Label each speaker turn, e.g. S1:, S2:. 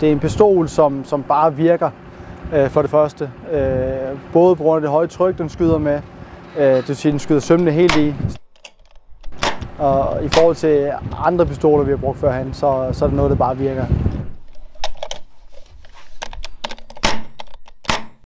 S1: det er en pistol, som, som bare virker øh, for det første. Øh, både på grund af det høje tryk, den skyder med, øh, det vil sige, den skyder sømmene helt i. Og i forhold til andre pistoler, vi har brugt førhen, så, så er det noget, der bare virker